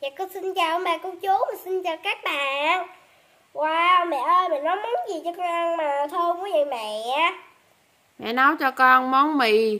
Dạ con xin chào bà cô chú và xin chào các bạn Wow mẹ ơi mẹ nấu món gì cho con ăn mà thơm quá vậy mẹ Mẹ nấu cho con món mì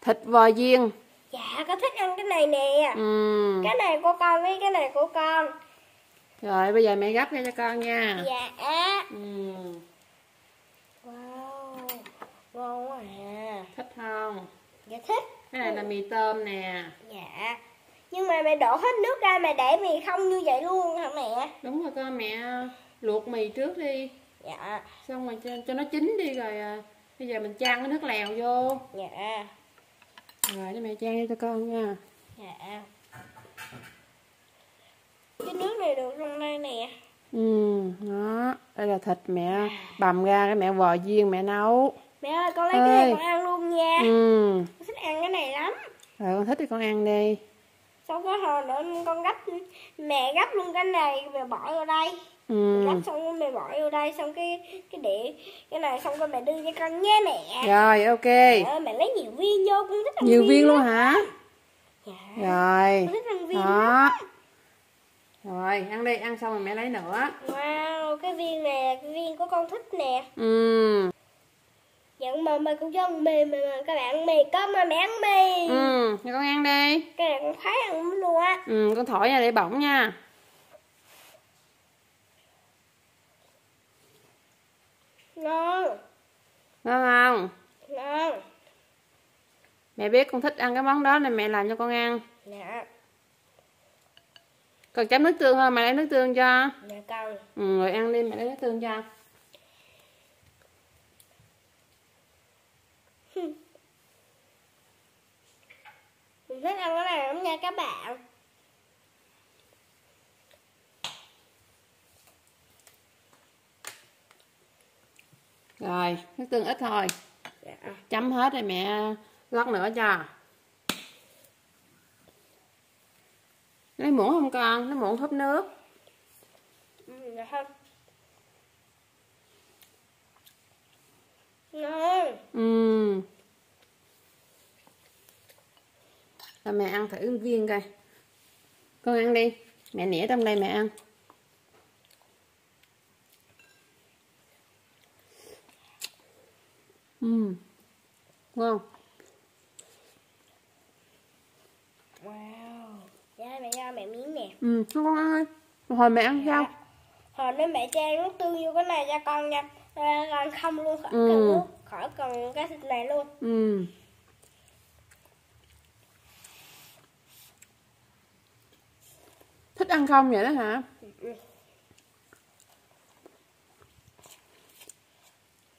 thịt vò viên. Dạ con thích ăn cái này nè Ừ. Cái này của con với cái này của con Rồi bây giờ mẹ gấp ra cho con nha. Dạ Ừ. Wow Ngon quá à Thích không? Dạ thích Cái này là mì tôm nè. Dạ Nhưng mà mẹ đổ hết nước ra mẹ để mì không như vậy luôn hả mẹ Đúng rồi con mẹ luộc mì trước đi. Dạ Xong rồi cho, cho nó chín đi rồi à, bây giờ mình chan cái nước lèo vô. Dạ Rồi để mẹ chan cho con nha. Dạ Cái nước này được trong đây nè Ừ, đó. Đây là thịt mẹ bằm ra cái mẹ vò viên mẹ nấu. Mẹ ơi con lấy cái này con ăn luôn nha Ừ. Con thích ăn cái này lắm Rồi con thích thì con ăn đi. Xong có hồi nữa con gấp Mẹ gấp luôn cái này mẹ bỏ vô đây Ừ. Gấp xong rồi mẹ bỏ vô đây Xong cái cái đĩa Cái này xong rồi mẹ đưa cho con nha mẹ Rồi ok. Mẹ mẹ lấy nhiều viên vô Con thích ăn Nhiều viên luôn lắm. hả? Dạ Rồi. Con thích ăn viên lắm Đó. Rồi, ăn đi, ăn xong rồi mẹ lấy nữa. Wow cái viên này Cái viên của con thích nè Ừ. Dạ mà mời con cho ăn mì mà mà các bạn ăn mì có mà mẹ ăn mì Ừ, cho con ăn đi. Này con khoái ăn luôn á Ừ, con thổi ra để bỏng nha. Ngon Ngon không? Ngon Mẹ biết con thích ăn cái món đó nên mẹ làm cho con ăn. Dạ Còn chấm nước tương thôi, mẹ lấy nước tương cho. Dạ con Ừ, rồi ăn đi, mẹ lấy nước tương cho. Mình thích ăn cái này lắm nha các bạn Rồi, nước tương ít thôi. Dạ Chấm hết rồi mẹ lót nữa cho. Lấy muỗng không con? Lấy muỗng húp nước. Ừ, dạ không Ngon Ừ. Rồi mẹ ăn thử viên coi. Con ăn đi. Mẹ nĩa trong đây mẹ ăn. Ừ. Ngon. Wow Dạ mẹ cho mẹ miếng nè Ừ, con ăn. Một hồi mẹ ăn sao? Dạ. Hồi nữa mẹ chan nước tương vô cái này cho con nha Con không luôn khỏi Ừ. cần nước Khỏi cần cái thịt này luôn Ừ. ăn không vậy đó hả?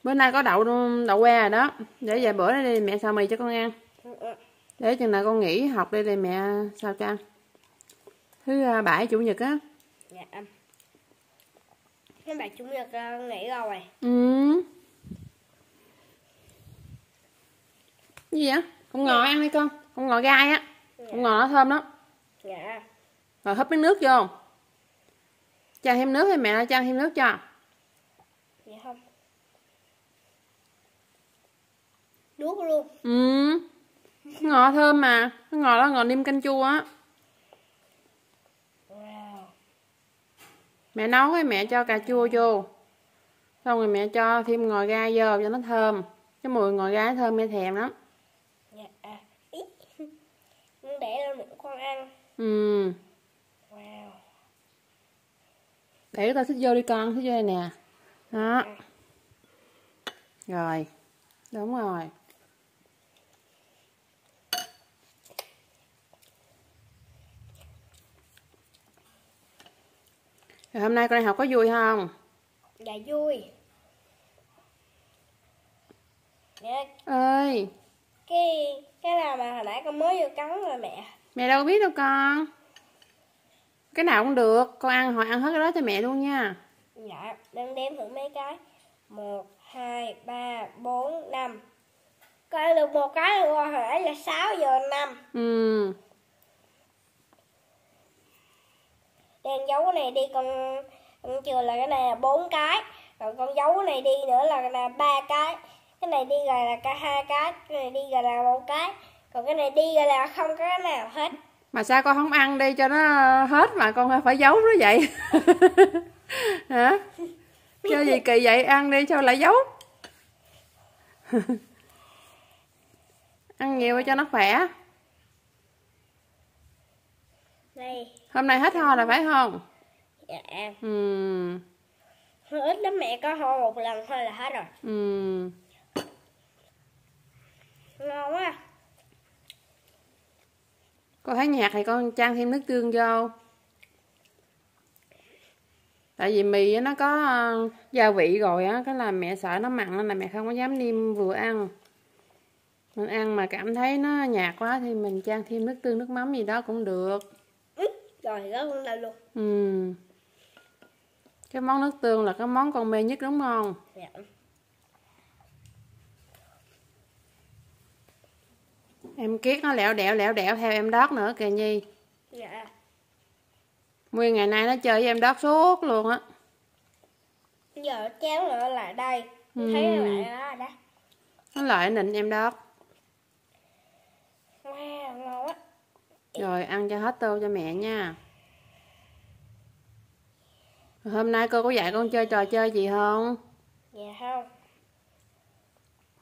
Bữa nay có đậu đậu que rồi đó. Để vài bữa đây đi mẹ xào mì cho con ăn. Để chừng nào con nghỉ học đây thì mẹ sao cho ăn. Thứ à, bảy chủ nhật á. Dạ Mấy bạn chủ nhật uh, nghỉ rồi Ừ. Gì vậy? Con ngò ăn đi con. Con ngò gai á. Con ngò nó thơm lắm. Dạ Rồi hấp miếng nước vô. Cho thêm nước thì mẹ cho thêm nước cho. Dạ không Nước luôn Ừ. Ngò thơm mà. Cái ngò đó ngò niêm canh chua á. Wow Mẹ nấu cái mẹ cho cà chua vô. Xong rồi mẹ cho thêm ngò gai vô cho nó thơm. Cái mùi ngò gai thơm mẹ thèm lắm. Dạ à. Để lên nữa con ăn Ừ. Wow Để tao thích vô đi con, thích vô đây nè. Đó. Rồi. Đúng rồi. Rồi hôm nay con đi học có vui không? Dạ vui Dạ Ơi, cái cái nào mà hồi nãy con mới vô cắn rồi mẹ mẹ đâu biết đâu con. Cái nào cũng được, con ăn hỏi ăn hết cái đó cho mẹ luôn nha. dạ đang đếm thử mấy cái. Một hai ba bốn năm. Con ăn được một cái rồi hồi nãy là 6 giờ năm. Ừ. đang giấu cái này đi con con chưa là cái này là bốn cái. Rồi con giấu cái này đi nữa là là ba cái. Cái này đi rồi là cả hai cái cái này đi rồi là một cái. Còn cái này đi rồi là không có cái nào hết mà sao con không ăn đi cho nó hết mà con phải giấu nó vậy? Hả? Cho gì kỳ vậy? Ăn đi sao lại giấu. Ăn nhiều cho nó khỏe. Đây hôm nay hết ho rồi phải không? Dạ. Ừ ít lắm mẹ có ho một lần thôi là hết rồi. Ừ ngon quá con thấy nhạt thì con trang thêm nước tương vô. Tại vì mì nó có ờ, gia vị rồi á cái là mẹ sợ nó mặn nên là mẹ không có dám nêm vừa ăn. Mình ăn mà cảm thấy nó nhạt quá thì mình trang thêm nước tương nước mắm gì đó cũng được. Ừ, rồi đó con đâu luôn. Ừ. Cái món nước tương là cái món con mê nhất đúng không? Dạ em kiết nó lẹo đẹo lẹo đẹo theo em đót nữa kìa nhi. Dạ. Nguyên ngày nay nó chơi với em đót suốt luôn á. Giờ chén nữa lại đây. Ừ. thấy nó lại đó đó. Nó lại nịnh em đót. Wow ngon quá. Rồi ăn cho hết tô cho mẹ nha. Hôm nay cô có dạy con chơi trò chơi gì không? Dạ không.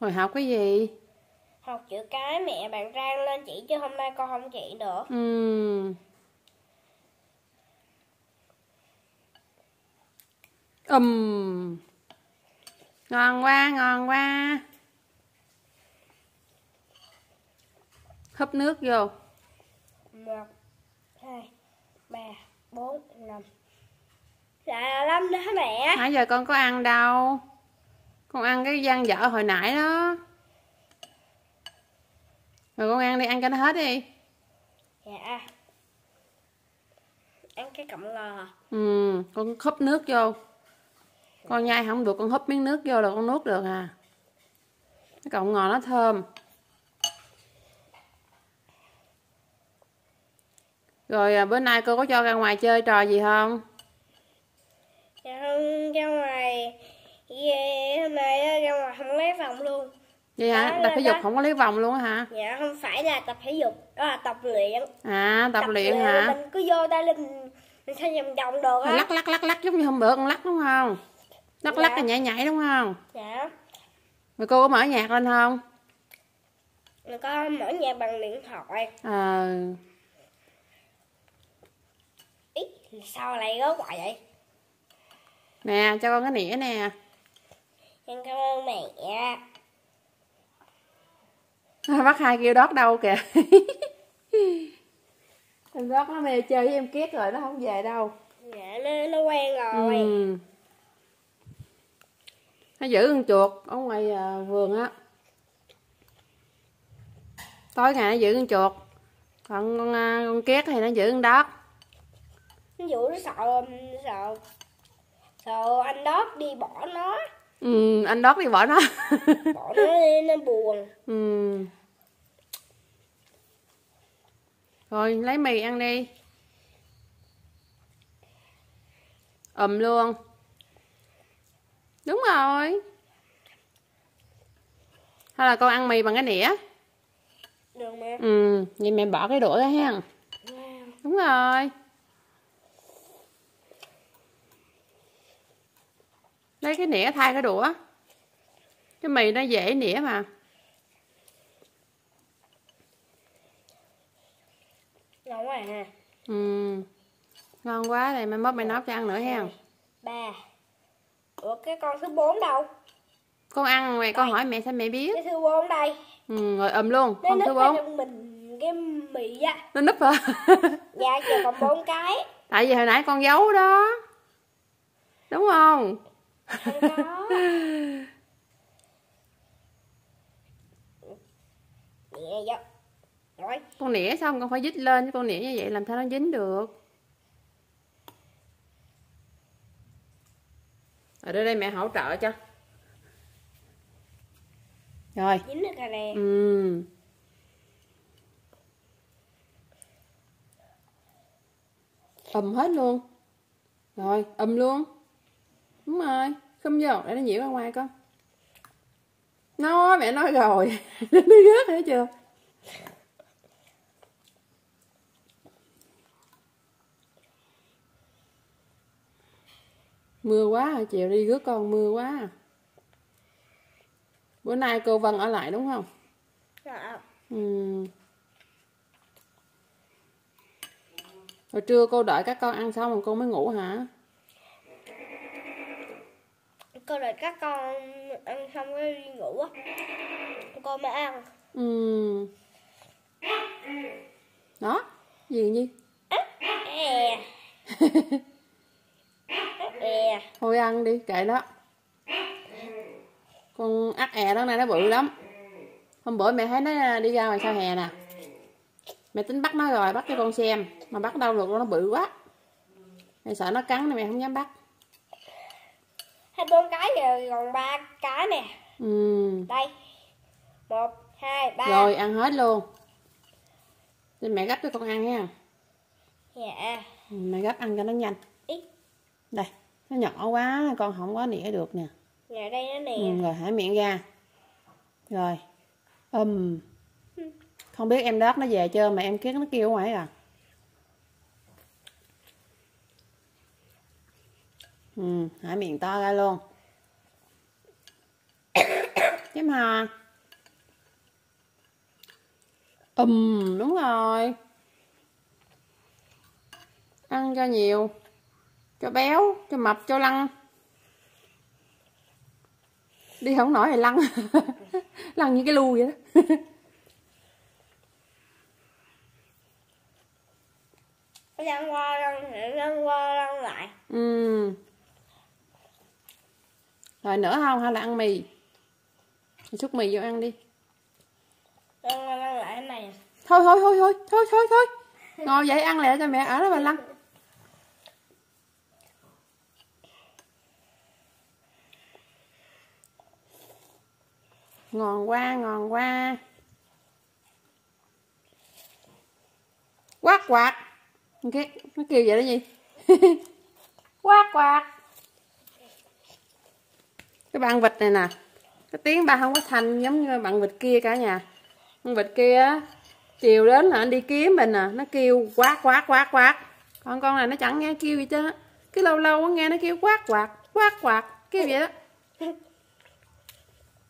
Hồi học cái gì học chữ cái mẹ bạn Trang lên chỉ chứ hôm nay con không chỉ được Ừm. Ừm. Ngon quá, ngon quá. Hấp nước vô. một hai ba bốn năm lại là năm đó mẹ Nãy giờ con có ăn đâu. Con ăn cái văn dở hồi nãy đó. Rồi con ăn đi, ăn cho nó hết đi. dạ ăn cái cọng ngò Ừ, con húp nước vô. Con nhai không được, con húp miếng nước vô là con nuốt được à. Cái cọng ngò nó thơm. Rồi à, bữa nay cô có cho ra ngoài chơi trò gì không? dạ không ra ngoài yeah, hôm nay ra ngoài không lấy vòng luôn Vậy hả? Đó Tập thể dục đó. không có lấy vòng luôn á hả? dạ không phải là tập thể dục đó là tập luyện À, tập, luyện hả? mình cứ vô đây là mình mình sẽ vòng vòng được Rồi á lắc lắc lắc lắc giống như hôm bữa con lắc đúng không? Lắc Dạ. lắc là nhảy nhảy đúng không? dạ Rồi cô có mở nhạc lên không? mình có mở nhạc bằng điện thoại Ờ, ý sao lại gớt hoài vậy nè, cho con cái nĩa nè. em cảm ơn mẹ Bắt hai kêu đót đâu kìa. em đót nó mê chơi với em kiết rồi, nó không về đâu. dạ nó, nó quen rồi Ừ. Nó giữ con chuột ở ngoài à, vườn á. Tối ngày nó giữ con chuột. Còn con, à, con kiết thì nó giữ con đót. ví dụ nó sợ sợ sợ anh đót đi bỏ nó Ừ, anh đót đi bỏ nó. bỏ nó đi nó buồn ừ. Rồi lấy mì ăn đi. ầm luôn. Đúng rồi. Hay là con ăn mì bằng cái nĩa? được mà Ừ, vậy mẹ bỏ cái đũa ra ha. wow. Đúng rồi. Lấy cái nĩa thay cái đũa. Cái mì nó dễ nĩa mà. Ngon quá ha Ừ. Ngon quá này mai mốt mẹ nấu cho ăn nữa ha. ba ủa cái con thứ bốn đâu Con ăn mày con hỏi mẹ sao mẹ biết. cái thứ bốn đây Ừ, rồi ầm luôn. nó Con thứ vào bốn. trong mình cái mì á Nó núp hả? dạ giờ còn bốn cái Tại vì hồi nãy con giấu đó. Đúng không? có nhẹ vô rồi. Con nĩa xong con phải dít lên con nĩa như vậy làm sao nó dính được. Ở đây đây mẹ hỗ trợ cho. Rồi. dính được rồi nè. Ừ. ầm hết luôn. Rồi ầm luôn. Đúng rồi. Không vô để nó nhiễu ra ngoài con nói mẹ nói rồi. Nó rớt thấy chưa mưa quá à, chiều đi rước con mưa quá à. bữa nay cô Vân ở lại đúng không Dạ. ừ. rồi trưa cô đợi các con ăn xong rồi cô mới ngủ hả Cô đợi các con ăn xong rồi đi ngủ á. Cô mới ăn. ừ. đó gì nhi È. Thôi ăn đi kệ đó. Con ắt è đó này nó bự lắm. Hôm bữa mẹ thấy nó đi ra ngoài sau hè nè. Mẹ tính bắt nó rồi bắt cho con xem. Mà bắt đâu được nó bự quá. Mẹ sợ nó cắn nên mẹ không dám bắt. Hai bốn cái rồi còn ba cái nè. ừ. Đây. Một, hai, ba. rồi ăn hết luôn. Để mẹ gấp cho con ăn nha. Dạ. Ừ, mẹ gấp ăn cho nó nhanh. Đây nó nhỏ quá con không có nĩa được nè. Dạ đây nó nè. ừ, rồi hãy miệng ra. Rồi. Ừm. Không biết em đớt nó về chưa mà em kiết nó kêu ngoài à? Ừ, hãy miệng to ra luôn. Chém hò. Ừm đúng rồi. Ăn cho nhiều cho béo cho mập cho lăng. Đi không nổi thì lăn lăn như cái lu vậy đó. Lăn qua lăn lại, lăn qua lăn lại. ừ. rồi nữa không? Hay là ăn mì? Xúc mì vô ăn đi. Lăn qua lăn lại này. thôi thôi thôi thôi thôi thôi thôi. Ngồi dậy ăn lẹ cho mẹ ở đó bà lăn ngon quá ngon quá. Quát quạt. Ok nó kêu vậy đó gì quát quạt. Cái bạn vịt này nè. Cái tiếng ba không có thanh giống như bạn vịt kia cả nhà. Con vịt kia chiều đến là anh đi kiếm mình nè. Nó kêu quát quát quát quát. Còn con này nó chẳng nghe kêu gì chứ. Cái lâu lâu nó nghe nó kêu quát, quạt quát, quạt. Kêu vậy đó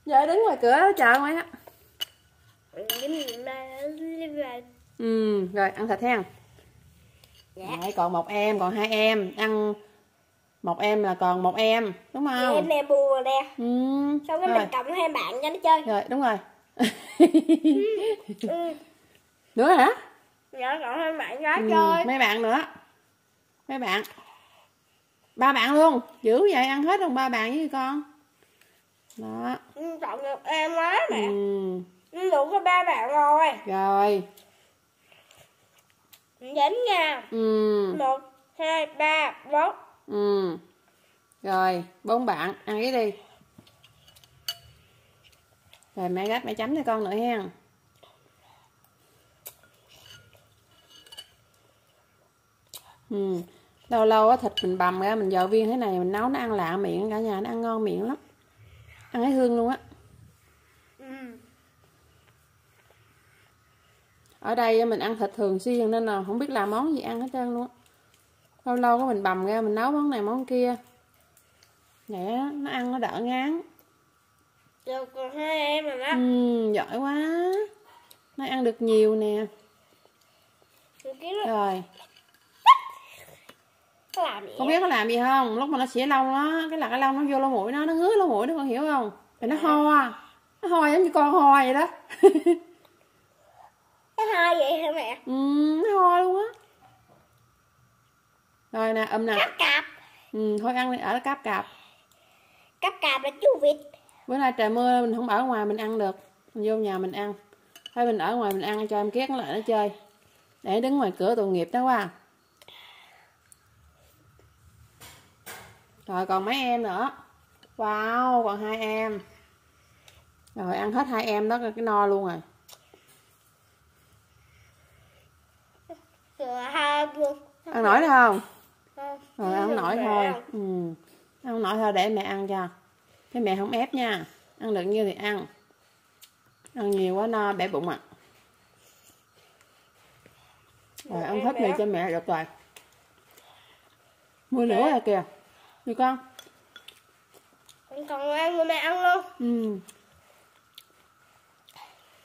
giờ đứng ngoài cửa chờ ngoài á là ừ rồi ăn thịt hen Dạ. Đấy, còn một em còn hai em ăn một em là còn một em đúng em không nè bùa nè. ừ. Xong cái rồi. mình cầm hai bạn cho nó chơi. rồi đúng rồi Ừ. nữa hả Dạ còn hai bạn gái ừ. chơi. mấy bạn nữa mấy bạn ba bạn luôn dữ vậy ăn hết luôn ba bạn với con đó Chọn được em quá nè. ừ. Đủ có ba bạn rồi. rồi Đến nha. ừ. Một, hai, ba, bốn. ừ. rồi bốn bạn ăn cái đi rồi mẹ gấp mẹ chấm cho con nữa hen ừ. lâu lâu á thịt mình bằm ra mình dò viên thế này mình nấu nó ăn lạ miệng cả nhà nó ăn ngon miệng lắm ăn thấy hương luôn á Ừ. ở đây mình ăn thịt thường xuyên nên là không biết làm món gì ăn hết trơn luôn á. lâu lâu có mình bằm ra mình nấu món này món kia á nó ăn nó đỡ ngán Được còn hai em rồi đó. ừ, giỏi quá nó ăn được nhiều nè. Cái rồi con á? biết nó làm gì không? Lúc mà nó xỉa lông nó cái là cái lông nó vô lỗ mũi nó nó ngứa lỗ mũi đó con hiểu không? Rồi nó ho nó ho giống như con ho vậy đó. Cái hai vậy hả mẹ? ừ, nó ho luôn á. Rồi nè ôm nè. Cắp cạp. ừ, thôi ăn đi ở cáp cạp. Cắp cạp là chú vịt. bữa nay trời mưa mình không ở ngoài mình ăn được. Mình vô nhà mình ăn. Thôi mình ở ngoài mình ăn cho em kiết nó lại nó chơi. Để đứng ngoài cửa tội nghiệp đó quá rồi còn mấy em nữa? Wow còn hai em. Rồi ăn hết hai em đó cái no luôn rồi. Ăn nổi được không? Rồi ăn nổi thôi. ừ. ăn nổi thôi để mẹ ăn cho. Cái mẹ không ép nha. Ăn được nhiêu thì ăn. Ăn nhiều quá no bể bụng à rồi ăn hết mì cho mẹ được rồi. Mua nữa rồi kìa con? Con còn ăn mẹ ăn luôn. Ừ.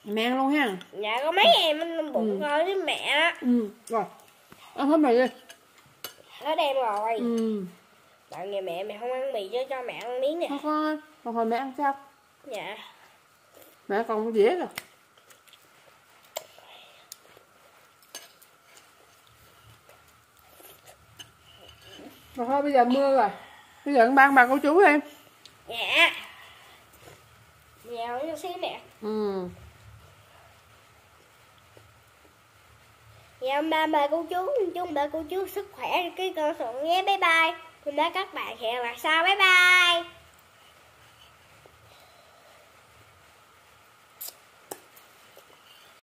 Mẹ ăn luôn ha. Dạ có mấy em ăn bụng thôi với mẹ á ừ rồi. Ăn hết mì đi. Nó đem rồi. Ừ. Bạn nhà mẹ mẹ không ăn mì cho cho mẹ ăn miếng nè. Không có còn hồi mẹ ăn sao? Dạ. Mẹ còn một dĩa rồi. Rồi thôi bây giờ mưa rồi bây giờ ban bà cô chú em. Dạ. Dạ ăn cho xíu nè ừ. Dạ ba bà cô chú Chúc ba cô chú sức khỏe cái con sụn nhé. Bye bye. Hôm đó các bạn hẹn lại sau. Bye bye